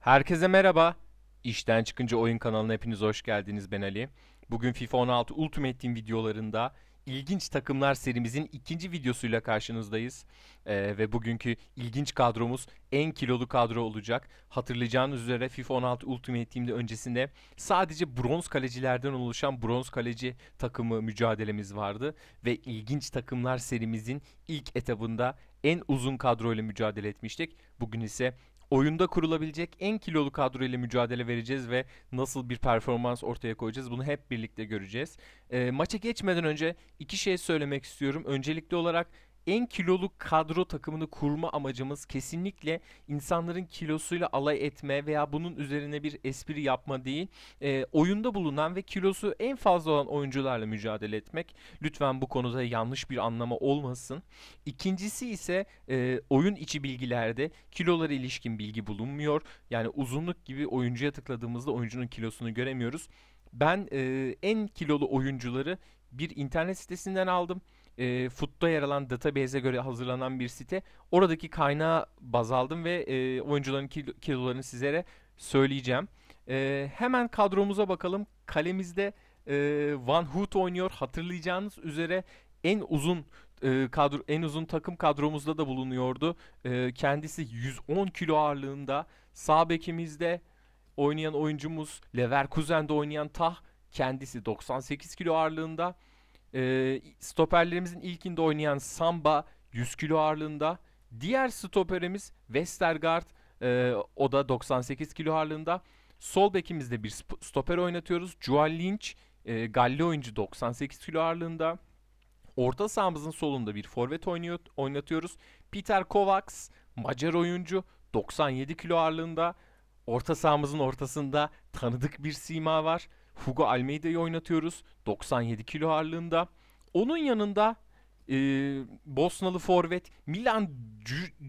Herkese merhaba. İşten çıkınca oyun kanalına hepiniz hoş geldiniz. Ben Ali. Bugün FIFA 16 Ultimate Team videolarında ilginç takımlar serimizin ikinci videosuyla karşınızdayız. Ee, ve bugünkü ilginç kadromuz en kilolu kadro olacak. Hatırlayacağınız üzere FIFA 16 Ultimate Team'de öncesinde sadece bronz kalecilerden oluşan bronz kaleci takımı mücadelemiz vardı. Ve ilginç takımlar serimizin ilk etabında en uzun kadroyla mücadele etmiştik. Bugün ise oyunda kurulabilecek en kilolu kadro ile mücadele vereceğiz ve nasıl bir performans ortaya koyacağız bunu hep birlikte göreceğiz. E, maça geçmeden önce iki şey söylemek istiyorum. Öncelikli olarak en kilolu kadro takımını kurma amacımız kesinlikle insanların kilosuyla alay etme veya bunun üzerine bir espri yapma değil. E, oyunda bulunan ve kilosu en fazla olan oyuncularla mücadele etmek. Lütfen bu konuda yanlış bir anlama olmasın. İkincisi ise e, oyun içi bilgilerde kilolara ilişkin bilgi bulunmuyor. Yani uzunluk gibi oyuncuya tıkladığımızda oyuncunun kilosunu göremiyoruz. Ben e, en kilolu oyuncuları bir internet sitesinden aldım e, FUT'ta yer alan database'e göre hazırlanan bir site. Oradaki kaynağı baz aldım ve e, oyuncuların kilo, kilolarını sizlere söyleyeceğim. E, hemen kadromuza bakalım. Kalemizde e, Van Hoot oynuyor. Hatırlayacağınız üzere en uzun e, kadro en uzun takım kadromuzda da bulunuyordu. E, kendisi 110 kilo ağırlığında. Sağ bekimizde oynayan oyuncumuz Leverkusen'de oynayan Tah kendisi 98 kilo ağırlığında. E, stoperlerimizin ilkinde oynayan Samba 100 kilo ağırlığında. Diğer stoperimiz Westergaard e, o da 98 kilo ağırlığında. Sol bekimizde bir stoper oynatıyoruz. Joao Lynch e, Galli oyuncu 98 kilo ağırlığında. Orta sahamızın solunda bir forvet oynuyor, oynatıyoruz. Peter Kovacs Macar oyuncu 97 kilo ağırlığında. Orta sahamızın ortasında tanıdık bir sima var. Hugo Almeida'yı oynatıyoruz. 97 kilo ağırlığında. Onun yanında e, Bosnalı forvet Milan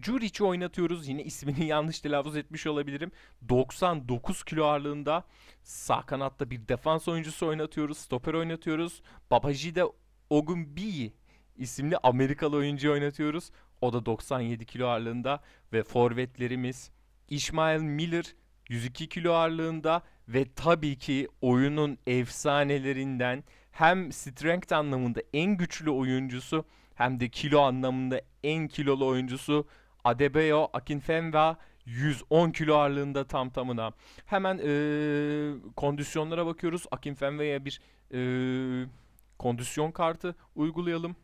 Djuric'i oynatıyoruz. Yine ismini yanlış telaffuz etmiş olabilirim. 99 kilo ağırlığında sağ kanatta bir defans oyuncusu oynatıyoruz. Stoper oynatıyoruz. Babajide Ogunbiyi isimli Amerikalı oyuncu oynatıyoruz. O da 97 kilo ağırlığında ve forvetlerimiz İsmail Miller 102 kilo ağırlığında ve tabii ki oyunun efsanelerinden hem strength anlamında en güçlü oyuncusu hem de kilo anlamında en kilolu oyuncusu Adebayo Akinfenwa 110 kilo ağırlığında tam tamına. Hemen ee, kondisyonlara bakıyoruz. Akinfenwa'ya bir ee, kondisyon kartı uygulayalım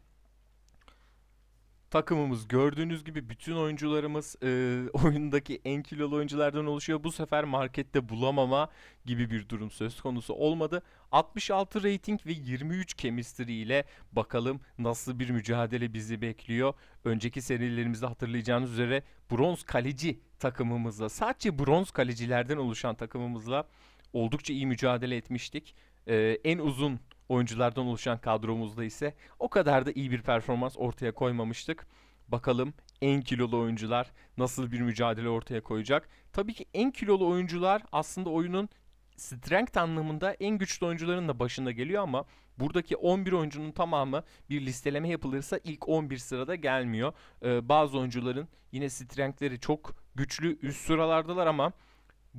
takımımız gördüğünüz gibi bütün oyuncularımız e, oyundaki en kilolu oyunculardan oluşuyor. Bu sefer markette bulamama gibi bir durum söz konusu olmadı. 66 rating ve 23 chemistry ile bakalım nasıl bir mücadele bizi bekliyor. Önceki serilerimizde hatırlayacağınız üzere bronz kaleci takımımızla sadece bronz kalecilerden oluşan takımımızla oldukça iyi mücadele etmiştik. Ee, en uzun oyunculardan oluşan kadromuzda ise o kadar da iyi bir performans ortaya koymamıştık. Bakalım en kilolu oyuncular nasıl bir mücadele ortaya koyacak. Tabii ki en kilolu oyuncular aslında oyunun strength anlamında en güçlü oyuncuların da başında geliyor ama buradaki 11 oyuncunun tamamı bir listeleme yapılırsa ilk 11 sırada gelmiyor. Ee, bazı oyuncuların yine strengthleri çok güçlü üst sıralardalar ama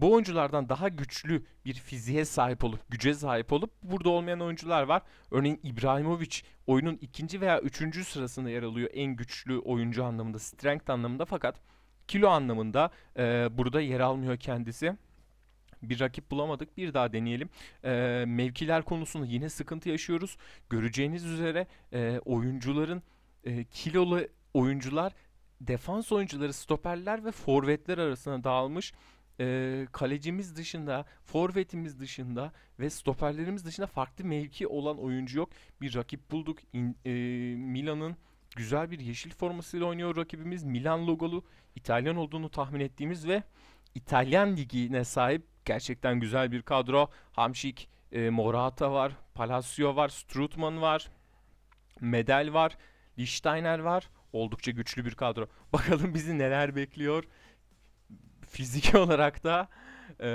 bu oyunculardan daha güçlü bir fiziğe sahip olup, güce sahip olup burada olmayan oyuncular var. Örneğin İbrahimovic oyunun ikinci veya üçüncü sırasında yer alıyor en güçlü oyuncu anlamında, strength anlamında fakat kilo anlamında e, burada yer almıyor kendisi. Bir rakip bulamadık. Bir daha deneyelim. E, mevkiler konusunda yine sıkıntı yaşıyoruz. Göreceğiniz üzere e, oyuncuların e, kilolu oyuncular defans oyuncuları, stoperler ve forvetler arasında dağılmış e, kalecimiz dışında, forvetimiz dışında ve stoperlerimiz dışında farklı mevki olan oyuncu yok. Bir rakip bulduk. İn, e, Milan'ın güzel bir yeşil formasıyla oynuyor rakibimiz. Milan logolu İtalyan olduğunu tahmin ettiğimiz ve İtalyan ligine sahip gerçekten güzel bir kadro. Hamşik, e, Morata var, Palacio var, Strutman var, Medel var, Lichtsteiner var. Oldukça güçlü bir kadro. Bakalım bizi neler bekliyor fiziki olarak da e,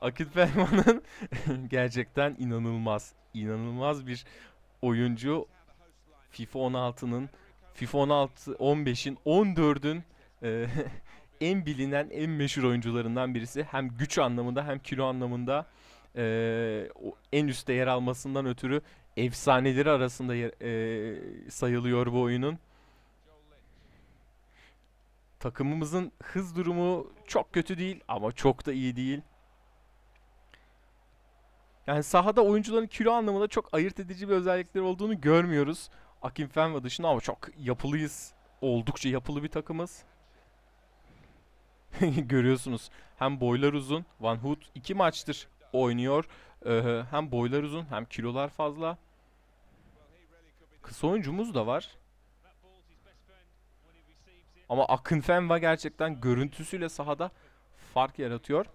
Akit Ferman'ın gerçekten inanılmaz, inanılmaz bir oyuncu. FIFA 16'nın, FIFA 16, 15'in, 14'ün e, en bilinen, en meşhur oyuncularından birisi. Hem güç anlamında hem kilo anlamında e, en üstte yer almasından ötürü efsaneleri arasında yer- e, sayılıyor bu oyunun. Takımımızın hız durumu çok kötü değil ama çok da iyi değil. Yani sahada oyuncuların kilo anlamında çok ayırt edici bir özellikleri olduğunu görmüyoruz. Akinfenva dışında ama çok yapılıyız. Oldukça yapılı bir takımız. Görüyorsunuz. Hem boylar uzun. Van Hood iki maçtır oynuyor. Ee, hem boylar uzun hem kilolar fazla. Kısa oyuncumuz da var. Ama Akınfenva gerçekten görüntüsüyle sahada fark yaratıyor.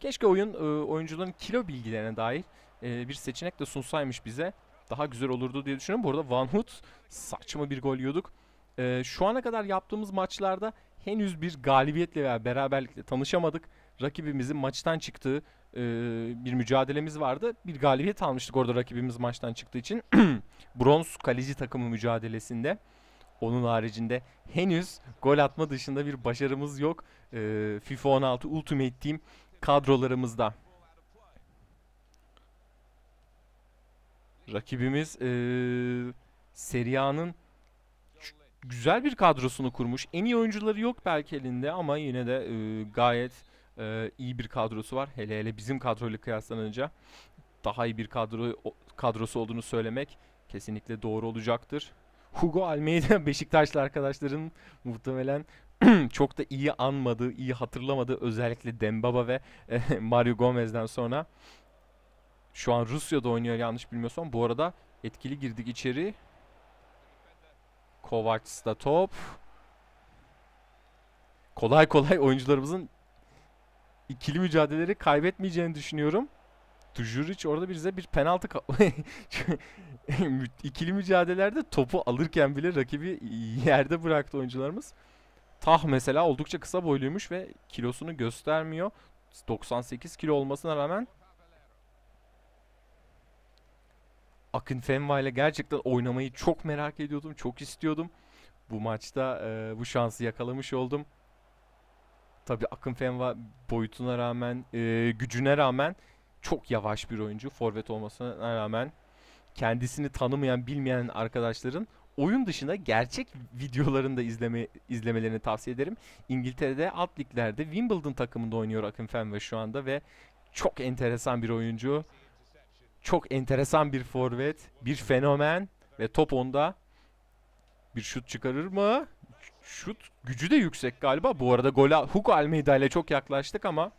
Keşke oyun e, oyuncuların kilo bilgilerine dair e, bir seçenek de sunsaymış bize. Daha güzel olurdu diye düşünüyorum. Bu arada Van Hood saçma bir gol yiyorduk. E, şu ana kadar yaptığımız maçlarda henüz bir galibiyetle veya beraberlikle tanışamadık. Rakibimizin maçtan çıktığı bir mücadelemiz vardı. Bir galibiyet almıştık orada rakibimiz maçtan çıktığı için. Bronz kaleci takımı mücadelesinde. Onun haricinde henüz gol atma dışında bir başarımız yok. E, FIFA 16 Ultimate Team kadrolarımızda. Rakibimiz e, Serie A'nın güzel bir kadrosunu kurmuş. En iyi oyuncuları yok belki elinde ama yine de e, gayet e, iyi bir kadrosu var. Hele hele bizim kadroyla kıyaslanınca daha iyi bir kadro kadrosu olduğunu söylemek kesinlikle doğru olacaktır. Hugo Almeida Beşiktaşlı arkadaşların muhtemelen çok da iyi anmadığı, iyi hatırlamadığı özellikle Dembaba ve e, Mario Gomez'den sonra şu an Rusya'da oynuyor yanlış bilmiyorsam. Bu arada etkili girdik içeri. Kovacs'da top. Kolay kolay oyuncularımızın ikili mücadeleleri kaybetmeyeceğini düşünüyorum. Tujuric orada bize bir penaltı ikili mücadelelerde topu alırken bile rakibi yerde bıraktı oyuncularımız. Tah mesela oldukça kısa boyluymuş ve kilosunu göstermiyor. 98 kilo olmasına rağmen Akınfenva ile gerçekten oynamayı çok merak ediyordum, çok istiyordum. Bu maçta e, bu şansı yakalamış oldum. Tabii Akınfenva boyutuna rağmen, e, gücüne rağmen çok yavaş bir oyuncu. Forvet olmasına rağmen kendisini tanımayan, bilmeyen arkadaşların oyun dışında gerçek videolarını da izleme, izlemelerini tavsiye ederim. İngiltere'de alt liglerde Wimbledon takımında oynuyor Akınfenva şu anda ve çok enteresan bir oyuncu. Çok enteresan bir forvet, bir fenomen ve top onda bir şut çıkarır mı? Şut gücü de yüksek galiba. Bu arada gole Hugo Almeida ile çok yaklaştık ama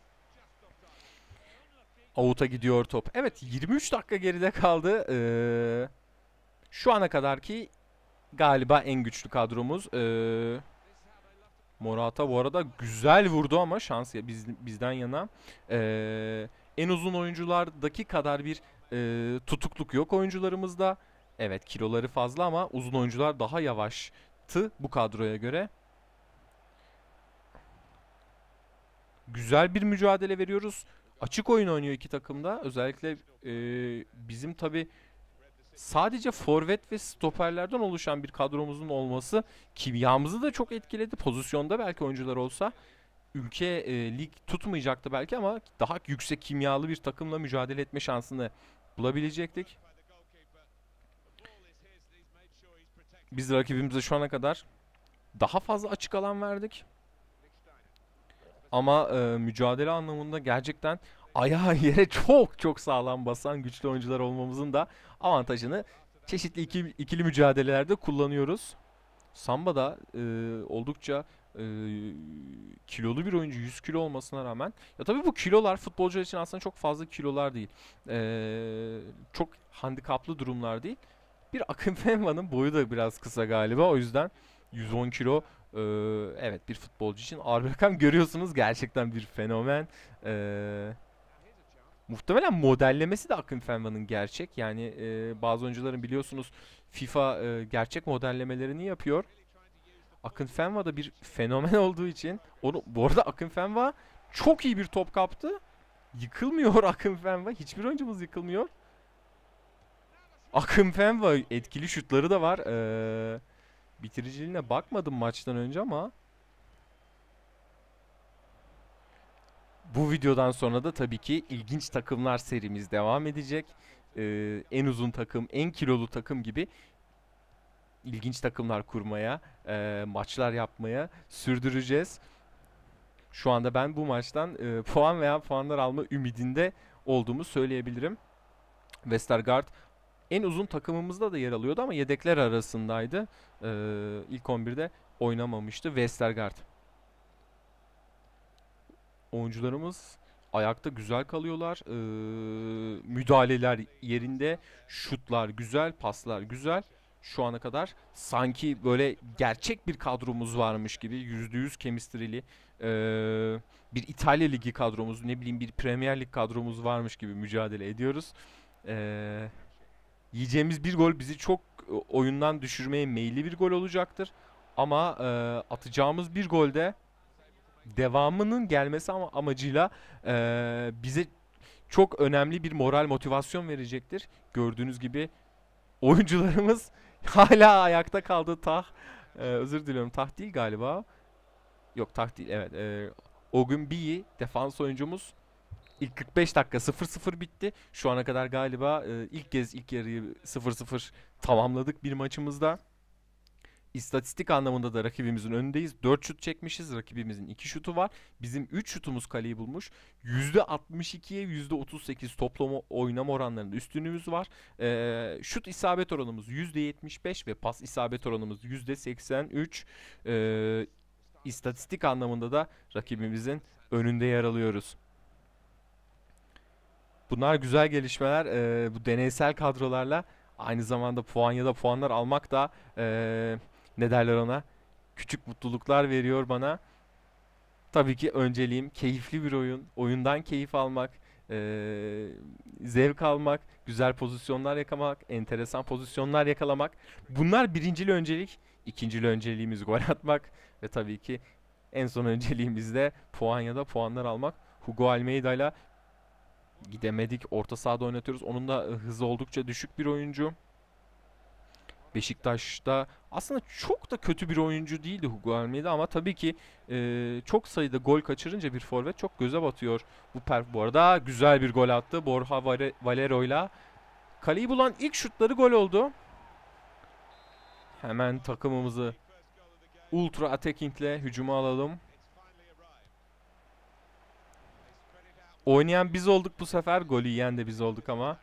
Out'a gidiyor top. Evet 23 dakika geride kaldı. Ee, şu ana kadarki galiba en güçlü kadromuz. Ee, Morata bu arada güzel vurdu ama şans ya biz, bizden yana. Ee, en uzun oyunculardaki kadar bir e, tutukluk yok oyuncularımızda. Evet kiloları fazla ama uzun oyuncular daha yavaştı bu kadroya göre. Güzel bir mücadele veriyoruz. Açık oyun oynuyor iki takımda. Özellikle e, bizim tabi sadece forvet ve stoperlerden oluşan bir kadromuzun olması kimyamızı da çok etkiledi. Pozisyonda belki oyuncular olsa ülke e, lig tutmayacaktı belki ama daha yüksek kimyalı bir takımla mücadele etme şansını bulabilecektik. Biz rakibimize şu ana kadar daha fazla açık alan verdik. Ama e, mücadele anlamında gerçekten ayağı yere çok çok sağlam basan güçlü oyuncular olmamızın da avantajını çeşitli iki- ikili mücadelelerde kullanıyoruz. Samba da e, oldukça e, kilolu bir oyuncu 100 kilo olmasına rağmen ya tabii bu kilolar futbolcular için aslında çok fazla kilolar değil. E, çok handikaplı durumlar değil. Bir Akın Fenva'nın boyu da biraz kısa galiba o yüzden 110 kilo e, evet bir futbolcu için ağır bir rakam görüyorsunuz gerçekten bir fenomen. E, muhtemelen modellemesi de Akın Fenva'nın gerçek yani e, bazı oyuncuların biliyorsunuz FIFA e, gerçek modellemelerini yapıyor. Akın Fenva da bir fenomen olduğu için onu bu arada Akın Fenva çok iyi bir top kaptı. Yıkılmıyor Akın Fenva. Hiçbir oyuncumuz yıkılmıyor. Akın Fenva etkili şutları da var. Ee, bitiriciliğine bakmadım maçtan önce ama bu videodan sonra da tabii ki ilginç takımlar serimiz devam edecek. Ee, en uzun takım, en kilolu takım gibi ilginç takımlar kurmaya, e, maçlar yapmaya sürdüreceğiz. Şu anda ben bu maçtan e, puan veya puanlar alma ümidinde olduğumu söyleyebilirim. Westergaard en uzun takımımızda da yer alıyordu ama yedekler arasındaydı. Ee, ilk 11'de oynamamıştı Westergaard. Oyuncularımız ayakta güzel kalıyorlar. Ee, müdahaleler yerinde, şutlar güzel, paslar güzel. Şu ana kadar sanki böyle gerçek bir kadromuz varmış gibi %100 chemistry'li ee, bir İtalya Ligi kadromuz, ne bileyim bir Premier Lig kadromuz varmış gibi mücadele ediyoruz. Ee, yiyeceğimiz bir gol bizi çok e, oyundan düşürmeye meyilli bir gol olacaktır. Ama e, atacağımız bir golde devamının gelmesi ama amacıyla e, bize çok önemli bir moral motivasyon verecektir. Gördüğünüz gibi oyuncularımız hala ayakta kaldı. Tah e, özür diliyorum. Tah değil galiba. Yok tah değil. Evet. E, Ogun Biyi defans oyuncumuz İlk 45 dakika 0-0 bitti. Şu ana kadar galiba e, ilk kez ilk yarıyı 0-0 tamamladık bir maçımızda. İstatistik anlamında da rakibimizin önündeyiz. 4 şut çekmişiz. Rakibimizin 2 şutu var. Bizim 3 şutumuz kaleyi bulmuş. %62'ye %38 toplama oynama oranlarında üstünlüğümüz var. Ee, şut isabet oranımız %75 ve pas isabet oranımız %83. Ee, istatistik anlamında da rakibimizin önünde yer alıyoruz. Bunlar güzel gelişmeler. Ee, bu deneysel kadrolarla aynı zamanda puan ya da puanlar almak da ee, ne derler ona küçük mutluluklar veriyor bana. Tabii ki önceliğim keyifli bir oyun. Oyundan keyif almak, ee, zevk almak, güzel pozisyonlar yakalamak, enteresan pozisyonlar yakalamak. Bunlar birincili öncelik. İkincili önceliğimiz gol atmak ve tabii ki en son önceliğimiz de puan ya da puanlar almak. Hugo Almeida ile gidemedik. Orta sahada oynatıyoruz. Onun da hızı oldukça düşük bir oyuncu. Beşiktaş'ta aslında çok da kötü bir oyuncu değildi Hugo Almeida ama tabii ki e, çok sayıda gol kaçırınca bir forvet çok göze batıyor. Bu per bu arada güzel bir gol attı Borja Valero'yla. Kaleyi bulan ilk şutları gol oldu. Hemen takımımızı ultra attackingle hücuma alalım. Oynayan biz olduk bu sefer. Golü yiyen de biz olduk ama.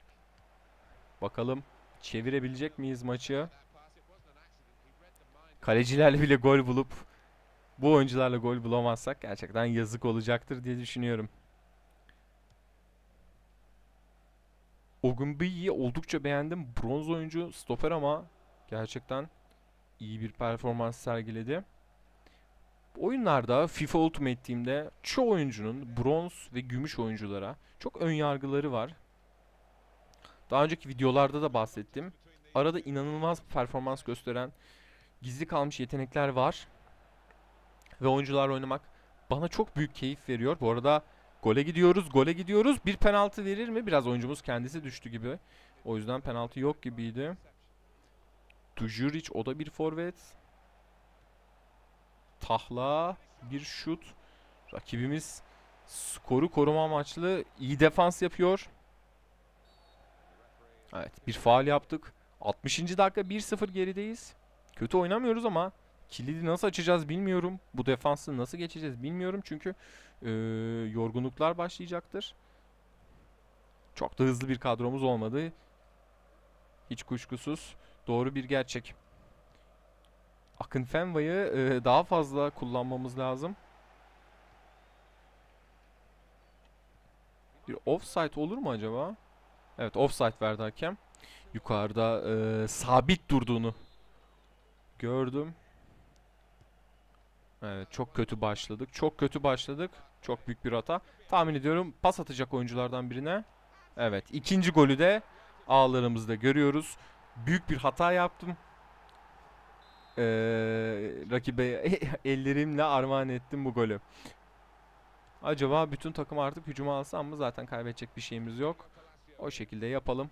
Bakalım çevirebilecek miyiz maçı? Kalecilerle bile gol bulup bu oyuncularla gol bulamazsak gerçekten yazık olacaktır diye düşünüyorum. Ogunbiyi oldukça beğendim. Bronz oyuncu stoper ama gerçekten iyi bir performans sergiledi. Oyunlarda FIFA Ultimate Team'de çoğu oyuncunun bronz ve gümüş oyunculara çok ön yargıları var. Daha önceki videolarda da bahsettim. Arada inanılmaz performans gösteren gizli kalmış yetenekler var. Ve oyuncularla oynamak bana çok büyük keyif veriyor. Bu arada gole gidiyoruz, gole gidiyoruz. Bir penaltı verir mi? Biraz oyuncumuz kendisi düştü gibi. O yüzden penaltı yok gibiydi. Tujuric o da bir forvet tahla, bir şut. Rakibimiz skoru koruma amaçlı iyi defans yapıyor. Evet bir faal yaptık. 60. dakika 1-0 gerideyiz. Kötü oynamıyoruz ama kilidi nasıl açacağız bilmiyorum. Bu defansı nasıl geçeceğiz bilmiyorum. Çünkü e, yorgunluklar başlayacaktır. Çok da hızlı bir kadromuz olmadı. Hiç kuşkusuz doğru bir gerçek. Akın Fenva'yı e, daha fazla kullanmamız lazım. Bir offside olur mu acaba? Evet offside verdi hakem. Yukarıda e, sabit durduğunu gördüm. Evet çok kötü başladık. Çok kötü başladık. Çok büyük bir hata. Tahmin ediyorum pas atacak oyunculardan birine. Evet ikinci golü de ağlarımızda görüyoruz. Büyük bir hata yaptım e, rakibe ellerimle armağan ettim bu golü. Acaba bütün takım artık hücuma alsam mı? Zaten kaybedecek bir şeyimiz yok. O şekilde yapalım.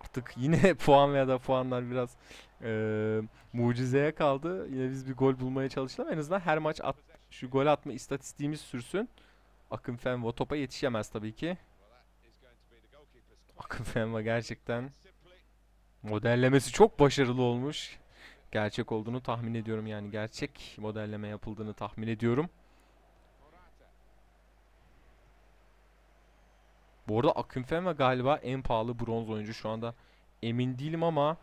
Artık yine puan veya da puanlar biraz e, mucizeye kaldı. Yine biz bir gol bulmaya çalışalım. En azından her maç at, şu gol atma istatistiğimiz sürsün. Akın Fenva topa yetişemez tabii ki. Akın Fenva gerçekten modellemesi çok başarılı olmuş. Gerçek olduğunu tahmin ediyorum yani gerçek modelleme yapıldığını tahmin ediyorum. Bu arada Akınfenva galiba en pahalı bronz oyuncu şu anda emin değilim ama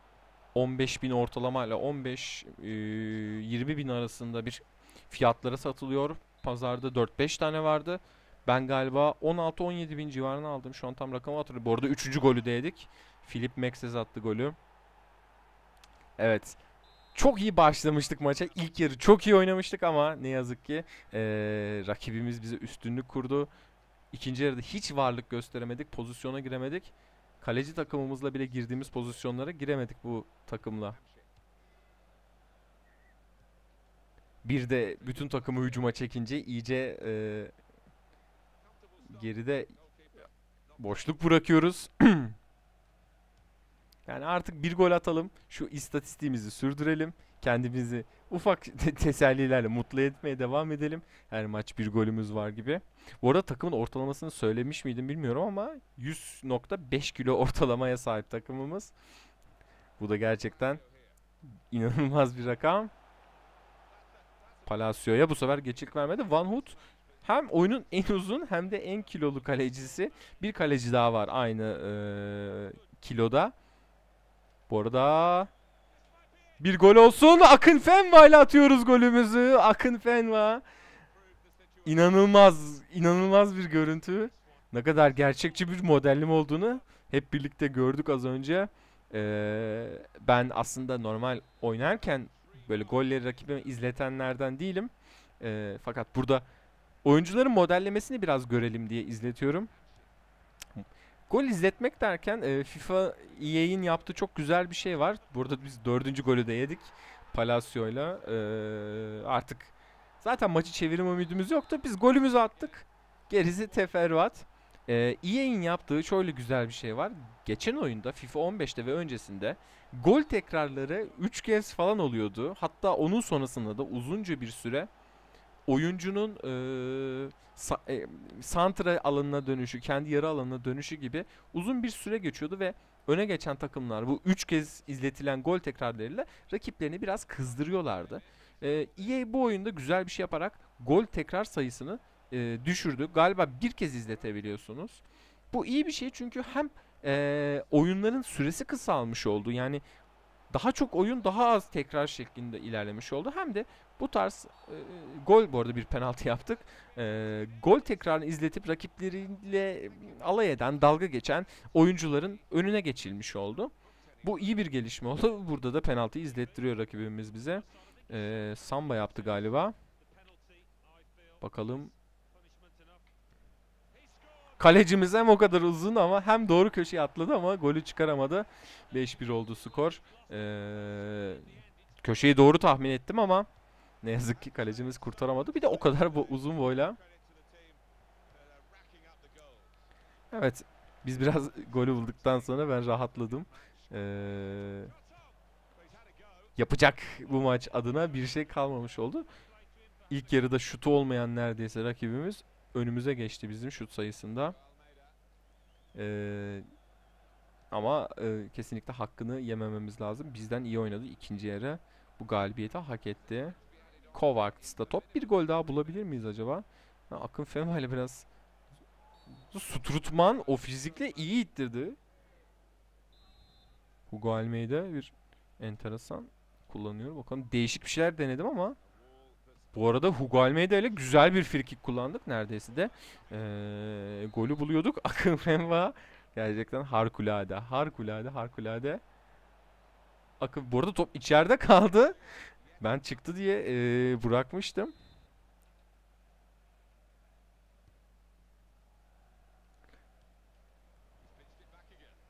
15 bin ortalama ile 15 e, 20 bin arasında bir fiyatlara satılıyor. Pazarda 4-5 tane vardı. Ben galiba 16-17 bin civarına aldım. Şu an tam rakamı hatırlıyorum. Bu arada 3. golü de yedik. Philip Maxes attı golü. Evet. Çok iyi başlamıştık maça. İlk yarı çok iyi oynamıştık ama ne yazık ki eee, rakibimiz bize üstünlük kurdu. İkinci yarıda hiç varlık gösteremedik. Pozisyona giremedik. Kaleci takımımızla bile girdiğimiz pozisyonlara giremedik bu takımla. Bir de bütün takımı hücuma çekince iyice eee, geride boşluk bırakıyoruz. Yani artık bir gol atalım. Şu istatistiğimizi sürdürelim. Kendimizi ufak te- tesellilerle mutlu etmeye devam edelim. Her maç bir golümüz var gibi. Bu arada takımın ortalamasını söylemiş miydim bilmiyorum ama 100.5 kilo ortalamaya sahip takımımız. Bu da gerçekten inanılmaz bir rakam. Palacio'ya bu sefer geçik vermedi. Van Hout hem oyunun en uzun hem de en kilolu kalecisi. Bir kaleci daha var aynı eee, kiloda. Bu arada bir gol olsun. Akın Fenva ile atıyoruz golümüzü. Akın Fenva. İnanılmaz, inanılmaz bir görüntü. Ne kadar gerçekçi bir modellim olduğunu hep birlikte gördük az önce. Ee, ben aslında normal oynarken böyle golleri rakibime izletenlerden değilim. Ee, fakat burada oyuncuların modellemesini biraz görelim diye izletiyorum. Gol izletmek derken e, FIFA EA'in yaptığı çok güzel bir şey var. Burada biz dördüncü golü de yedik Palacio'yla. E, artık zaten maçı çevirme ümidimiz yoktu. Biz golümüzü attık. Gerisi teferruat. E, EA'in yaptığı şöyle güzel bir şey var. Geçen oyunda FIFA 15'te ve öncesinde gol tekrarları 3 kez falan oluyordu. Hatta onun sonrasında da uzunca bir süre oyuncunun e, sa- e, santra alanına dönüşü, kendi yarı alanına dönüşü gibi uzun bir süre geçiyordu ve öne geçen takımlar bu 3 kez izletilen gol tekrarlarıyla rakiplerini biraz kızdırıyorlardı. E, EA bu oyunda güzel bir şey yaparak gol tekrar sayısını e, düşürdü. Galiba bir kez izletebiliyorsunuz. Bu iyi bir şey çünkü hem e, oyunların süresi kısalmış oldu. Yani daha çok oyun daha az tekrar şeklinde ilerlemiş oldu. Hem de bu tarz e, gol bu arada bir penaltı yaptık. E, gol tekrarını izletip rakipleriyle alay eden, dalga geçen oyuncuların önüne geçilmiş oldu. Bu iyi bir gelişme oldu. Burada da penaltı izlettiriyor rakibimiz bize. E, Samba yaptı galiba. Bakalım. Kalecimiz hem o kadar uzun ama hem doğru köşeye atladı ama golü çıkaramadı. 5-1 oldu skor. Ee, köşeyi doğru tahmin ettim ama ne yazık ki kalecimiz kurtaramadı. Bir de o kadar bu uzun boyla. Evet. Biz biraz golü bulduktan sonra ben rahatladım. Ee, yapacak bu maç adına bir şey kalmamış oldu. İlk yarıda şutu olmayan neredeyse rakibimiz önümüze geçti bizim şut sayısında. Ee, ama e, kesinlikle hakkını yemememiz lazım. Bizden iyi oynadı ikinci yarı. Bu galibiyeti hak etti. Kovacs da top. Bir gol daha bulabilir miyiz acaba? Ha, Akın Fema ile biraz Sutrutman o fizikle iyi ittirdi. Hugo Almeida bir enteresan kullanıyor. Bakalım değişik bir şeyler denedim ama bu arada Hugo Almeida ile güzel bir frikik kullandık neredeyse de. Ee, golü buluyorduk. Akın Fenva gerçekten harikulade. Harikulade, harikulade. Akın bu arada top içeride kaldı. Ben çıktı diye ee, bırakmıştım.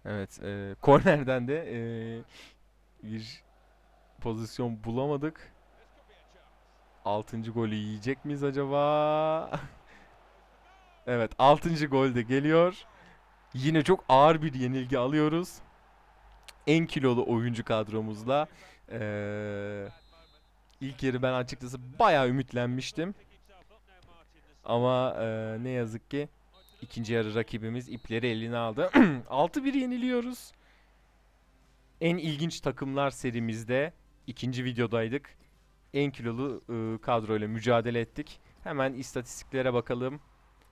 Evet, e, kornerden de e, bir pozisyon bulamadık. Altıncı golü yiyecek miyiz acaba? evet, altıncı gol de geliyor. Yine çok ağır bir yenilgi alıyoruz. En kilolu oyuncu kadromuzla. Ee, ilk yarı ben açıkçası bayağı ümitlenmiştim. Ama e, ne yazık ki ikinci yarı rakibimiz ipleri eline aldı. 6-1 yeniliyoruz. En ilginç takımlar serimizde ikinci videodaydık. En kilolu e, kadroyla mücadele ettik. Hemen istatistiklere bakalım.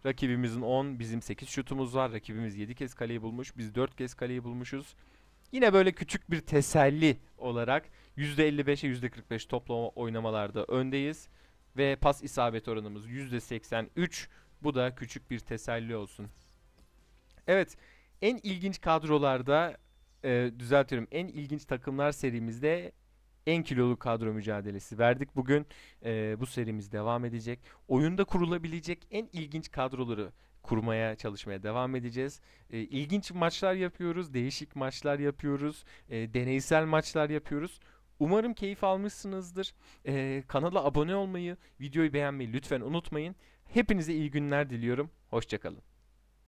Rakibimizin 10, bizim 8 şutumuz var. Rakibimiz 7 kez kaleyi bulmuş, biz 4 kez kaleyi bulmuşuz. Yine böyle küçük bir teselli olarak %55'e %45 toplama oynamalarda öndeyiz. Ve pas isabet oranımız %83. Bu da küçük bir teselli olsun. Evet, en ilginç kadrolarda e, düzeltiyorum. En ilginç takımlar serimizde en kilolu kadro mücadelesi verdik bugün. E, bu serimiz devam edecek. Oyunda kurulabilecek en ilginç kadroları kurmaya çalışmaya devam edeceğiz. E, ilginç maçlar yapıyoruz, değişik maçlar yapıyoruz, e, deneysel maçlar yapıyoruz. Umarım keyif almışsınızdır. E, kanala abone olmayı, videoyu beğenmeyi lütfen unutmayın. Hepinize iyi günler diliyorum. Hoşçakalın.